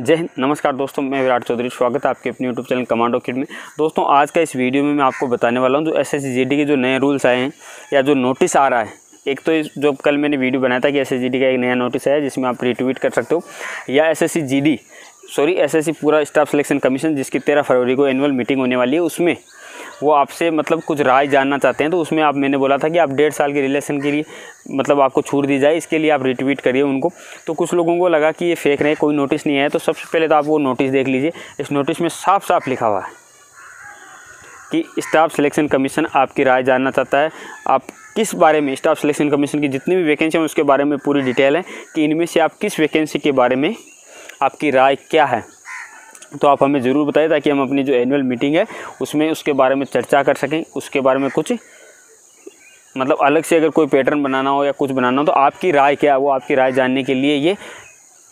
जय हिंद। नमस्कार दोस्तों, मैं विराट चौधरी, स्वागत है आपके अपने यूट्यूब चैनल कमांडो किड में। दोस्तों, आज का इस वीडियो में मैं आपको बताने वाला हूँ, जो एस एस के जो नए रूल्स आए हैं, या जो नोटिस आ रहा है। एक तो जो कल मैंने वीडियो बनाया था कि एस का एक नया नोटिस आया, जिसमें आप रिट्वीट कर सकते हो। या एस एस सॉरी SSC पूरा स्टाफ सिलेक्शन कमीशन जिसकी तेरह फरवरी को एनुअल मीटिंग होने वाली है, उसमें वो आपसे मतलब कुछ राय जानना चाहते हैं तो उसमें आप, मैंने बोला था कि आप डेढ़ साल के रिलेशन के लिए मतलब आपको छूट दी जाए, इसके लिए आप रिट्वीट करिए उनको। तो कुछ लोगों को लगा कि ये फेक रहे कोई नोटिस नहीं आया तो सबसे पहले तो आप वो नोटिस देख लीजिए। इस नोटिस में साफ़ साफ़ लिखा हुआ है कि स्टाफ सिलेक्शन कमीशन आपकी राय जानना चाहता है। आप किस बारे में स्टाफ सिलेक्शन कमीशन की जितनी भी वैकेंसी हैं, उसके बारे में पूरी डिटेल है कि इनमें से आप किस वैकेंसी के बारे में आपकी राय क्या है। तो आप हमें ज़रूर बताएँ ताकि हम अपनी जो एनुअल मीटिंग है, उसमें उसके बारे में चर्चा कर सकें। उसके बारे में कुछ मतलब अलग से अगर कोई पैटर्न बनाना हो या कुछ बनाना हो तो आपकी राय क्या है? वो आपकी राय जानने के लिए ये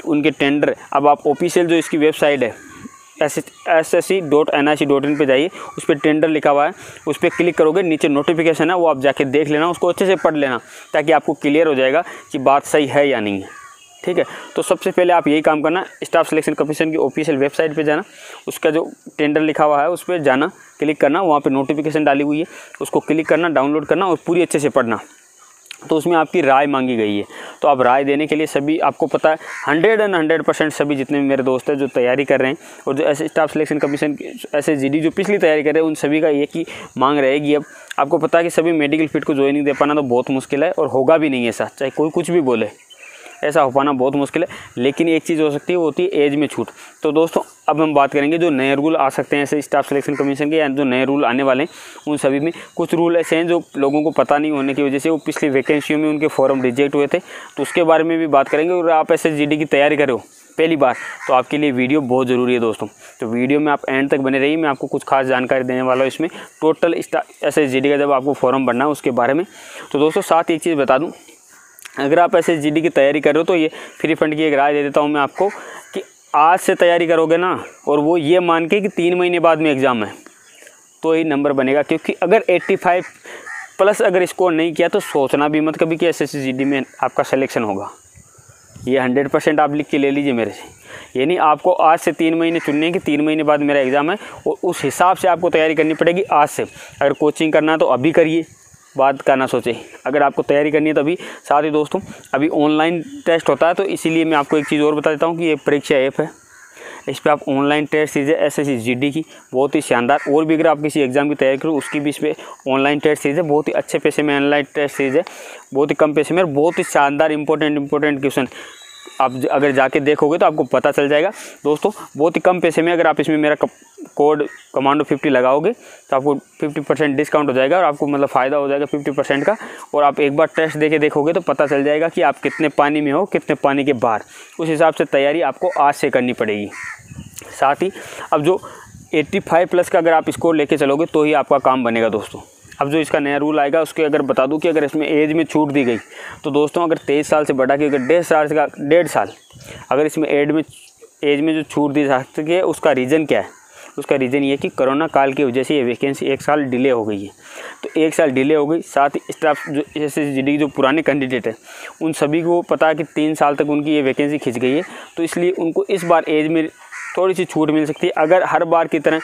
उनके टेंडर अब आप ऑफिशियल जो इसकी वेबसाइट है S S S C dot N I C dot in पर जाइए। उस पर टेंडर लिखा हुआ है। उस पर क्लिक करोगे, नीचे नोटिफिकेशन है, वो आप जाके देख लेना, उसको अच्छे से पढ़ लेना, ताकि आपको क्लियर हो जाएगा कि बात सही है या नहीं। है ठीक है? तो सबसे पहले आप यही काम करना स्टाफ सिलेक्शन कमीशन की ऑफिशियल वेबसाइट पे जाना, उसका जो टेंडर लिखा हुआ है, उस पर जाना क्लिक करना, वहाँ पे नोटिफिकेशन डाली हुई है, उसको क्लिक करना डाउनलोड करना और पूरी अच्छे से पढ़ना। तो उसमें आपकी राय मांगी गई है। तो आप राय देने के लिए सभी, आपको पता है हंड्रेड एंड हंड्रेड परसेंट सभी जितने मेरे दोस्त हैं जो तैयारी कर रहे हैं, और जो ऐसे स्टाफ सिलेक्शन कमीशन ऐसे जीडी जो पिछली तैयारी कर रहे हैं, उन सभी का एक ही मांग रहेगी अब। आपको पता है कि सभी मेडिकल फिट को ज्वाइनिंग दे पाना तो बहुत मुश्किल है, और होगा भी नहीं ऐसा, चाहे कोई कुछ भी बोले। ऐसा हो पाना बहुत मुश्किल है, लेकिन एक चीज़ हो सकती है, वो होती है एज में छूट। तो दोस्तों, अब हम बात करेंगे जो नए रूल आ सकते हैं, ऐसे स्टाफ सिलेक्शन कमीशन के, या जो नए रूल आने वाले हैं, उन सभी में। कुछ रूल ऐसे हैं जो लोगों को पता नहीं होने की वजह से, वो पिछली वैकेंसियों में उनके फॉर्म रिजेक्ट हुए थे। तो उसके बारे में भी बात करेंगे, और आप एस की तैयारी करो पहली बार तो आपके लिए वीडियो बहुत ज़रूरी है दोस्तों। तो वीडियो में आप एंड तक बने रहिए, मैं आपको कुछ खास जानकारी देने वाला हूँ इसमें। टोटल एस एस का जब आपको फॉर्म भरना है, उसके बारे में। तो दोस्तों, साथ एक चीज़ बता दूँ अगर आप ऐसे जी की तैयारी कर रहे हो तो ये फ्री फंड की एक राय दे देता हूँ मैं आपको कि आज से तैयारी करोगे ना, और वो ये मान के कि तीन महीने बाद में एग्ज़ाम है तो ही नंबर बनेगा। क्योंकि अगर 85 प्लस अगर स्कोर नहीं किया तो सोचना भी मत कभी कि एस एस में आपका सिलेक्शन होगा। ये हंड्रेड परसेंट आप लिख के ले लीजिए मेरे से। यानी आपको आज से तीन महीने चुनने की तीन महीने बाद मेरा एग्ज़ाम है, और उस हिसाब से आपको तैयारी करनी पड़ेगी आज से। अगर कोचिंग करना है तो अभी करिए। बाद करना सोचे। अगर आपको तैयारी करनी है तो अभी साथ ही दोस्तों, अभी ऑनलाइन टेस्ट होता है तो इसीलिए मैं आपको एक चीज़ और बता देता हूँ कि ये परीक्षा ऐप है। इस पर आप ऑनलाइन टेस्ट सीजिए एस एस की। बहुत ही शानदार। और भी अगर आप किसी एग्ज़ाम की तैयारी करो, उसकी भी इस पर ऑनलाइन टेस्ट सीजिए बहुत ही अच्छे पैसे में ऑनलाइन टेस्ट सीजिए बहुत ही कम पैसे में और बहुत ही शानदार इंपॉर्टेंट इंपॉर्टेंट क्वेश्चन आप अगर जाके देखोगे तो आपको पता चल जाएगा। दोस्तों, बहुत ही कम पैसे में अगर आप इसमें मेरा कोड कमांडो फिफ्टी लगाओगे तो आपको फिफ्टी परसेंट डिस्काउंट हो जाएगा और आपको मतलब फ़ायदा हो जाएगा फिफ्टी परसेंट का। और आप एक बार टेस्ट दे के देखोगे तो पता चल जाएगा कि आप कितने पानी में हो, कितने पानी के बाहर उस हिसाब से तैयारी आपको आज से करनी पड़ेगी। साथ ही, अब जो 85 प्लस का अगर आप स्कोर लेके चलोगे तो ही आपका काम बनेगा दोस्तों। अब जो इसका नया रूल आएगा, उसके अगर बता दूँ कि अगर इसमें एज में छूट दी गई तो दोस्तों अगर तेईस साल से बढ़ा के अगर डेढ़ साल का डेढ़ साल, अगर इसमें एड में एज में जो छूट दी जा सकती है उसका रीज़न क्या है? उसका रीज़न ये कि कोरोना काल की वजह से ये वैकेंसी एक साल डिले हो गई है। तो एक साल डिले हो गई, साथ ही स्टाफ जो एस एस जी जो पुराने कैंडिडेट हैं, उन सभी को पता है कि तीन साल तक उनकी ये वैकेंसी खिंच गई है। तो इसलिए उनको इस बार एज में थोड़ी सी छूट मिल सकती है। अगर हर बार की तरह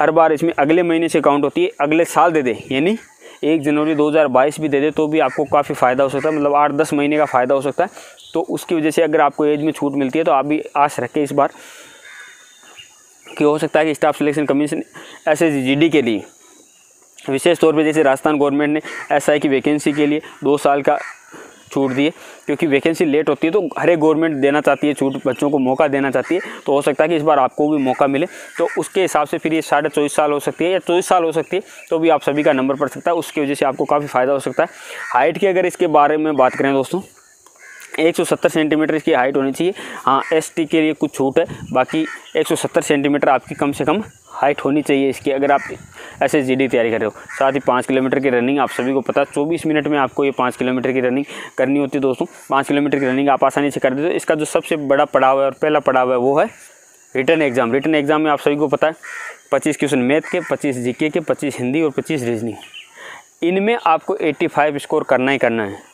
हर बार इसमें अगले महीने से काउंट होती है, अगले साल दे दे, यानी एक जनवरी 2022 भी दे दे तो भी आपको काफ़ी फ़ायदा हो सकता है मतलब आठ दस महीने का फ़ायदा हो सकता है। तो उसकी वजह से अगर आपको एज में छूट मिलती है तो आप भी आस रखें इस बार कि हो सकता है कि staff selection commission S S के लिए, विशेष तौर पे जैसे राजस्थान गवर्नमेंट ने एसआई की वैकेंसी के लिए दो साल का छूट दिए क्योंकि वैकेंसी लेट होती है तो हर एक गवर्नमेंट देना चाहती है छूट, बच्चों को मौका देना चाहती है। तो हो सकता है कि इस बार आपको भी मौका मिले। तो उसके हिसाब से फिर ये साढ़े चौबीस साल हो सकती है या चौबीस साल हो सकती है तो भी आप सभी का नंबर पड़ सकता है। उसकी वजह से आपको काफ़ी फ़ायदा हो सकता है। हाइट की अगर इसके बारे में बात करें दोस्तों 170 सेंटीमीटर इसकी हाइट होनी चाहिए। हाँ एस के लिए कुछ छूट है, बाकी 170 सेंटीमीटर आपकी कम से कम हाइट होनी चाहिए इसकी, अगर आप ऐसे जी तैयारी कर रहे हो। साथ ही पाँच किलोमीटर की रनिंग आप सभी को पता है चौबीस मिनट में आपको ये पाँच किलोमीटर की रनिंग करनी होती है दोस्तों। पाँच किलोमीटर की रनिंग आप आसानी से कर देते हो इसका जो सबसे बड़ा पड़ाव है और पहला पड़ाव है, वो है रिटर्न एग्ज़ाम रिटर्न एग्ज़ाम में आप सभी को पता है, पच्चीस क्वेश्चन मैथ के, पच्चीस जी के, पच्चीस हिंदी और पच्चीस रीजनिंग इनमें आपको एट्टी स्कोर करना ही करना है।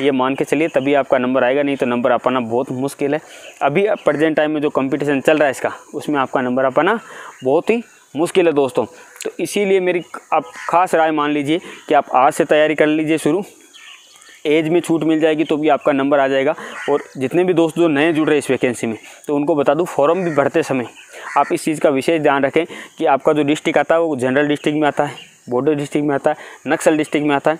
ये मान के चलिए, तभी आपका नंबर आएगा, नहीं तो नंबर आ पाना बहुत मुश्किल है। अभी प्रेजेंट टाइम में जो कंपटीशन चल रहा है इसका, उसमें आपका नंबर आ पाना बहुत ही मुश्किल है दोस्तों। तो इसीलिए मेरी आप खास राय मान लीजिए कि आप आज से तैयारी कर लीजिए शुरू। एज में छूट मिल जाएगी तो भी आपका नंबर आ जाएगा। और जितने भी दोस्त जो नए जुड़ रहे हैं इस वैकेंसी में तो उनको बता दूँ फॉर्म भी भरते समय आप इस चीज़ का विशेष ध्यान रखें कि आपका जो डिस्ट्रिक्ट आता है, वो जनरल डिस्ट्रिक्ट में आता है बॉर्डर डिस्ट्रिक्ट में आता है, नक्सल डिस्ट्रिक्ट में आता है।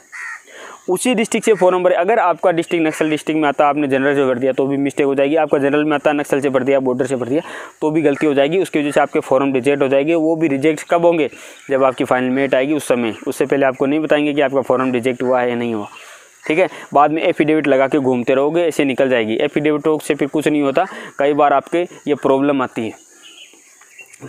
उसी डिस्ट्रिक्ट से फॉर्म भरे अगर आपका डिस्ट्रिक्ट नक्सल डिस्ट्रिक्ट में आता, आपने जनरल से भर दिया तो भी मिस्टेक हो जाएगी। आपका जनरल में आता, नक्सल से भर दिया बॉर्डर से भर दिया तो भी गलती हो जाएगी। उसकी वजह से आपके फॉर्म रिजेक्ट हो जाएगी। वो भी रिजेक्ट कब होंगे? जब आपकी फाइनल मेट आएगी उस समय। उससे पहले आपको नहीं बताएँगे कि आपका फॉर्म रिजेक्ट हुआ है या नहीं हुआ। ठीक है? बाद में एफिडेविट लगा के घूमते रहोगे, ऐसे निकल जाएगी। एफिडेविट से फिर कुछ नहीं होता। कई बार आपके ये प्रॉब्लम आती है।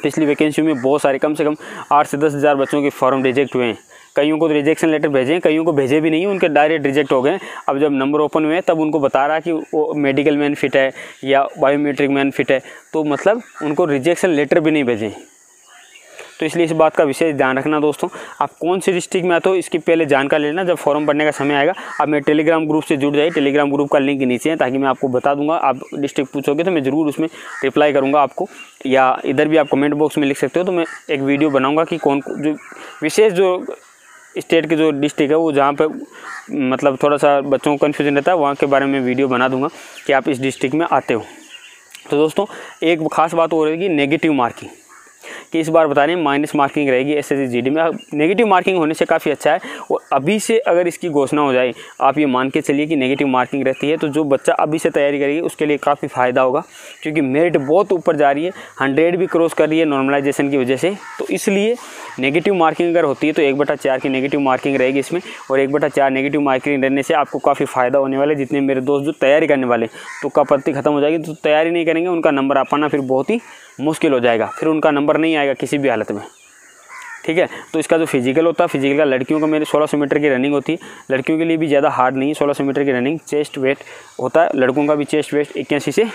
पिछली वैकेंसी में बहुत सारे, कम से कम आठ से दस हज़ार बच्चों के फॉर्म रिजेक्ट हुए हैं। कईयों को तो रिजेक्शन लेटर भेजे कईयों को भेजे भी नहीं उनके डायरेक्ट रिजेक्ट हो गए अब जब नंबर ओपन हुए तब उनको बता रहा कि वो मेडिकल मैन फिट है या बायोमेट्रिक मैन फिट है। तो मतलब उनको रिजेक्शन लेटर भी नहीं भेजें तो इसलिए इस बात का विशेष ध्यान रखना दोस्तों। आप कौन सी डिस्ट्रिक्ट में आते हो, इसकी पहले जानकारी लेना। जब फॉर्म भरने का समय आएगा, आप मेरे टेलीग्राम ग्रुप से जुड़ जाइए। टेलीग्राम ग्रुप का लिंक नीचे है, ताकि मैं आपको बता दूँगा। आप डिस्ट्रिक्ट पूछोगे तो मैं ज़रूर उसमें रिप्लाई करूँगा आपको। या इधर भी आप कमेंट बॉक्स में लिख सकते हो तो मैं एक वीडियो बनाऊँगा कि कौन जो विशेष जो स्टेट की जो डिस्ट्रिक्ट है वो, जहाँ पे मतलब थोड़ा सा बच्चों को कन्फ्यूज़न रहता है, वहाँ के बारे में वीडियो बना दूँगा कि आप इस डिस्ट्रिक्ट में आते हो। तो दोस्तों, एक खास बात हो रही है कि नेगेटिव मार्किंग कि इस बार बता रहे हैं माइनस मार्किंग रहेगी एस एस में। नेगेटिव मार्किंग होने से काफ़ी अच्छा है। और अभी से अगर इसकी घोषणा हो जाए, आप ये मान के चलिए कि नेगेटिव मार्किंग रहती है तो जो बच्चा अभी से तैयारी करेगी, उसके लिए काफ़ी फ़ायदा होगा, क्योंकि मेरिट बहुत ऊपर जा रही है। हंड्रेड भी क्रॉस कर रही है नॉर्मलाइजेशन की वजह से। तो इसलिए नेगेटिव मार्किंग अगर होती है तो एक बटा चार की नेगेटिव मार्किंग रहेगी इसमें, और एक बटा चार नेगेटिव मार्किंग रहने से आपको काफ़ी फ़ायदा होने वाला है, जितने मेरे दोस्त जो तैयारी करने वाले तो कपत्ती खत्म हो जाएगी तो तैयारी नहीं करेंगे, उनका नंबर आ पाना फिर बहुत ही मुश्किल हो जाएगा। फिर उनका नंबर नहीं आएगा किसी भी हालत में। ठीक है? तो इसका जो फ़िज़िकल होता है फ़िज़िकल का लड़कियों का मेरे 1600 मीटर की रनिंग होती। है लड़कियों के लिए भी ज़्यादा हार्ड नहीं है 1600 मीटर की रनिंग चेस्ट वेट होता है लड़कों का भी चेस्ट वेट इक्यासी से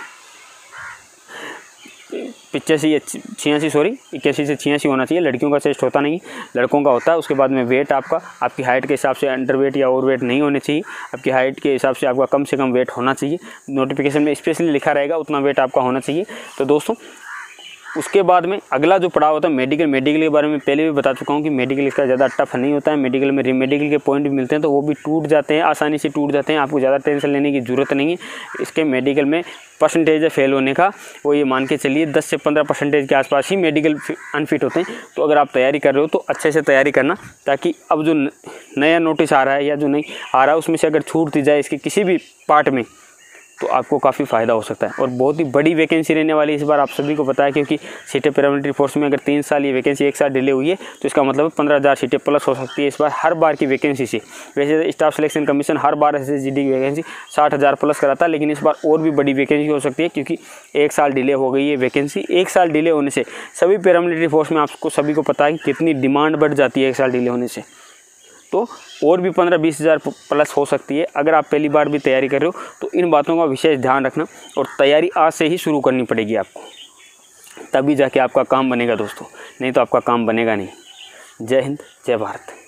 पिचासी छियासी सॉरी इक्यासी से छियासी होना चाहिए। लड़कियों का चेस्ट होता नहीं, लड़कों का होता। है उसके बाद में वेट आपका, आपकी हाइट के हिसाब से अंडर वेट या ओवर वेट नहीं होने चाहिए। आपकी हाइट के हिसाब से आपका कम से कम वेट होना चाहिए। नोटिफिकेशन में स्पेशली लिखा रहेगा, उतना वेट आपका होना चाहिए। तो दोस्तों उसके बाद में अगला जो पड़ाव होता है मेडिकल मेडिकल के बारे में पहले भी बता चुका हूँ कि मेडिकल इसका ज़्यादा टफ नहीं होता है। मेडिकल में मेडिकल के पॉइंट भी मिलते हैं तो वो भी टूट जाते हैं, आसानी से टूट जाते हैं। आपको ज़्यादा टेंशन लेने की ज़रूरत नहीं है। इसके मेडिकल में परसेंटेज फेल होने का, वो ये मान के चलिए, दस से पंद्रह परसेंटेज के आसपास ही मेडिकल अनफिट होते हैं। तो अगर आप तैयारी कर रहे हो तो अच्छे से तैयारी करना, ताकि अब जो नया नोटिस आ रहा है या जो नहीं आ रहा है उसमें से अगर छूट दी जाए इसके किसी भी पार्ट में तो आपको काफ़ी फ़ायदा हो सकता है। और बहुत ही बड़ी वैकेंसी रहने वाली इस बार आप सभी को पता है, क्योंकि सीटें पैरामिलिट्री फोर्स में अगर तीन साल ये वैकेंसी एक साल डिले हुई है तो इसका मतलब पंद्रह हज़ार सीटें प्लस हो सकती है इस बार हर बार की वैकेंसी से। वैसे स्टाफ सिलेक्शन कमीशन हर बार एस एस की वैकेंसी साठ हज़ार प्लस कराता है, लेकिन इस बार और भी बड़ी वैकेंसी हो सकती है, क्योंकि एक साल डिले हो गई है वैकेंसी एक साल डिले होने से सभी पैरामिलिट्री फोर्स में आपको सभी को पता है कि कितनी डिमांड बढ़ जाती है एक साल डिले होने से। तो और भी पंद्रह बीस हज़ार प्लस हो सकती है। अगर आप पहली बार भी तैयारी कर रहे हो तो इन बातों का विशेष ध्यान रखना और तैयारी आज से ही शुरू करनी पड़ेगी आपको। तभी जाके आपका काम बनेगा दोस्तों। नहीं तो आपका काम बनेगा नहीं। जय हिंद, जय भारत।